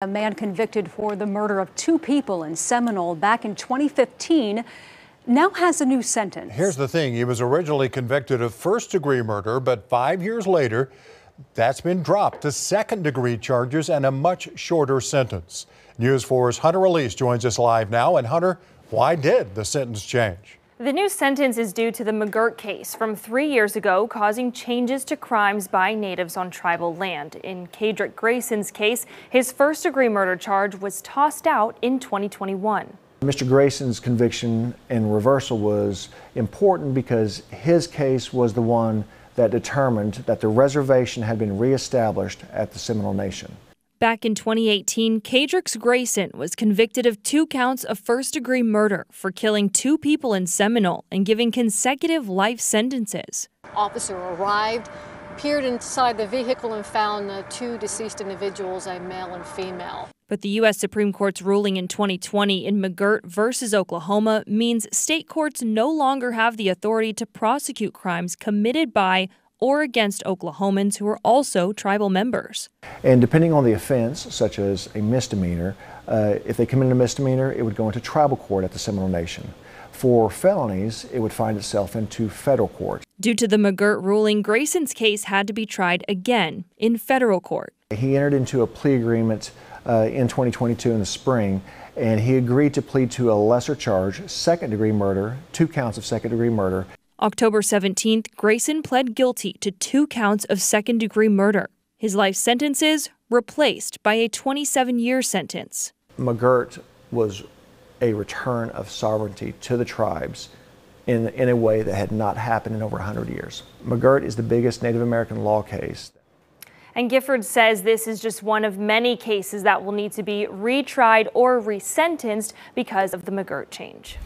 A man convicted for the murder of two people in Seminole back in 2015 now has a new sentence. Here's the thing he was originally convicted of first degree murder, but five years later, that's been dropped to second degree charges and a much shorter sentence. News 4's Hunter Elise joins us live now. And Hunter, why did the sentence change? The new sentence is due to the McGirt case from three years ago, causing changes to crimes by natives on tribal land. In Cadrick Grayson's case, his first degree murder charge was tossed out in 2021. Mr. Grayson's conviction and reversal was important because his case was the one that determined that the reservation had been reestablished at the Seminole Nation. Back in 2018, Cadrix Grayson was convicted of two counts of first degree murder for killing two people in Seminole and giving consecutive life sentences. Officer arrived, peered inside the vehicle, and found the two deceased individuals, a male and female. But the U.S. Supreme Court's ruling in 2020 in McGirt versus Oklahoma means state courts no longer have the authority to prosecute crimes committed by or against Oklahomans who are also tribal members. And depending on the offense, such as a misdemeanor, uh, if they commit a misdemeanor, it would go into tribal court at the Seminole Nation. For felonies, it would find itself into federal court. Due to the McGirt ruling, Grayson's case had to be tried again in federal court. He entered into a plea agreement uh, in 2022 in the spring, and he agreed to plead to a lesser charge, second degree murder, two counts of second degree murder, October 17th, Grayson pled guilty to two counts of second degree murder. His life sentences replaced by a 27 year sentence. McGirt was a return of sovereignty to the tribes in, in a way that had not happened in over 100 years. McGirt is the biggest Native American law case. And Gifford says this is just one of many cases that will need to be retried or resentenced because of the McGirt change.